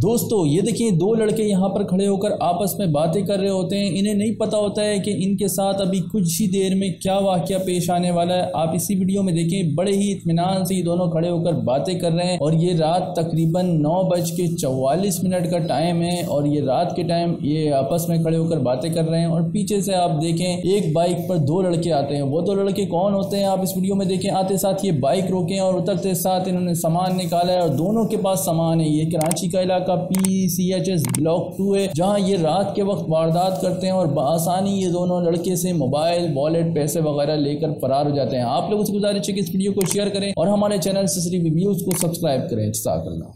दोस्तों, ये देखिए, दो लड़के यहाँ पर खड़े होकर आपस में बातें कर रहे होते हैं। इन्हें नहीं पता होता है कि इनके साथ अभी कुछ ही देर में क्या वाक्य पेश आने वाला है। आप इसी वीडियो में देखें, बड़े ही इतमान से ये दोनों खड़े होकर बातें कर रहे हैं और ये रात तकरीबन नौ बज के चौवालीस मिनट का टाइम है और ये रात के टाइम ये आपस में खड़े होकर बातें कर रहे हैं और पीछे से आप देखें, एक बाइक पर दो लड़के आते हैं। वो दो लड़के कौन होते हैं? आप इस वीडियो में देखें, आते साथ ये बाइक रोके और उतरते साथ इन्होंने सामान निकाला है और दोनों के पास सामान है। ये कराची का इलाका P C H S block two है, जहाँ ये रात के वक्त वारदात करते हैं और बसानी ये दोनों लड़के से मोबाइल वॉलेट पैसे वगैरह लेकर फरार हो जाते हैं। आप लोगों से गुजारिश है कि इस वीडियो को शेयर करें और हमारे चैनल से सिर्फ़ रिव्यूज़ को सब्सक्राइब करें। जसाकल्ला